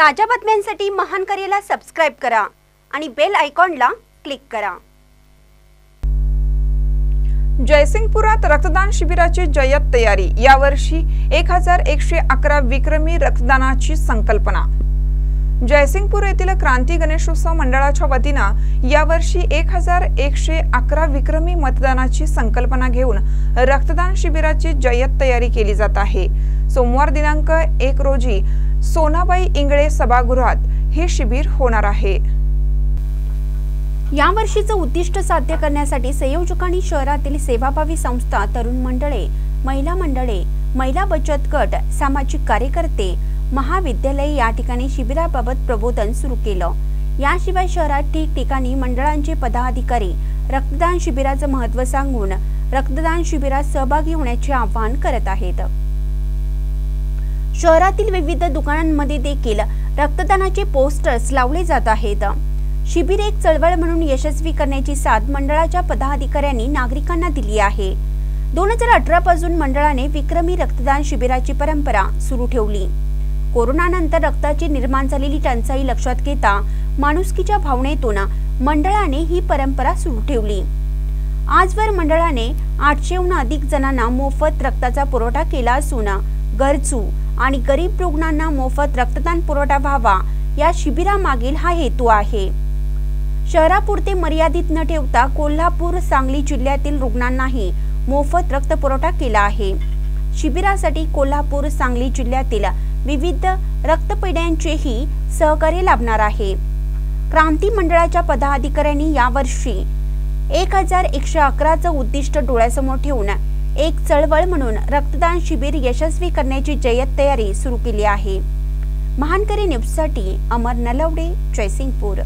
ताज्या बातम्यांसाठी महान करेला सबस्क्राईब करा आणि बेल आयकॉनला क्लिक करा. जयसिंगपुरात रक्तदान शिबिराची जय्यत तयारी. यावर्षी एक हजार एकशे अकरा विक्रमी रक्तदानाची संकल्पना. जयसिंगपूर येथील क्रांती गणेशोत्सव मंडळाच्या वतीनं यावर्षी एक हजार एकशे अकरा विक्रमी मतदानाची संकल्पना घेऊन रक्तदान शिबिराची जय्यत तयारी केली जात आहे. सोमवार दिनांक एक रोजी सोनाबाई इंगळे सभागृहात हे शिबिर होणार आहे. यावर्षीचं उद्दिष्ट साध्य करण्यासाठी संयोजकांनी शहरातील सेवाभावी संस्था तरुण मंडळे महिला मंडळे महिला बचत गट सामाजिक कार्यकर्ते महाविद्यालय या ठिकाणी शिबिराबाबत प्रबोधन सुरू केलं. याशिवाय शहरात ठिकठिकाणी मंडळांचे पदाधिकारी रक्तदान शिबिराचं महत्त्व सांगून रक्तदान शिबिरात सहभागी होण्याचे आवाहन करत आहेत. शहरातील विविध दुकानांमध्ये देखील रक्तदानाचे पोस्टर्स लावले जात आहेत. शिबिर एक चळवळ म्हणून यशस्वी करण्याची साथ मंडळाच्या पदाधिकाऱ्यांनी नागरिकांना दिली आहे. दोन हजार अठरा पासून मंडळाने विक्रमी रक्तदान शिबिराची परंपरा सुरू ठेवली. कोरोनानंतर रक्ताची निर्माण झालेली टंचाई लक्षात घेता माणुसकीच्या भावनेतून मंडळाने ही परंपरा सुरू ठेवली. आजवर मंडळाने आठशेहून अधिक जणांना मोफत रक्ताचा पुरवठा केला असून गरजू आणि गरीब रुग्णांना मोफत रक्तदान पुरवठा व्हावा या शिबिरामागील हा हेतू आहे. शहरापुरते मर्यादित न ठेवता कोल्हापूर सांगली जिल्ह्यातील रुग्णांनाही मोफत रक्त पुरवठा केला आहे. शिबिरासाठी कोल्हापूर सांगली जिल्ह्यातील विविध रक्तपेढ्यांचेही सहकार्य लाभणार आहे. क्रांती मंडळाच्या पदाधिकाऱ्यांनी यावर्षी एक हजार एकशे अकराचं उद्दिष्ट डोळ्यासमोर ठेवून एक चळवळ म्हणून रक्तदान शिबिर यशस्वी करण्याची जय्यत तयारी सुरू केली आहे. महानकरी न्यूजसाठी अमर नलवडे जयसिंगपूर.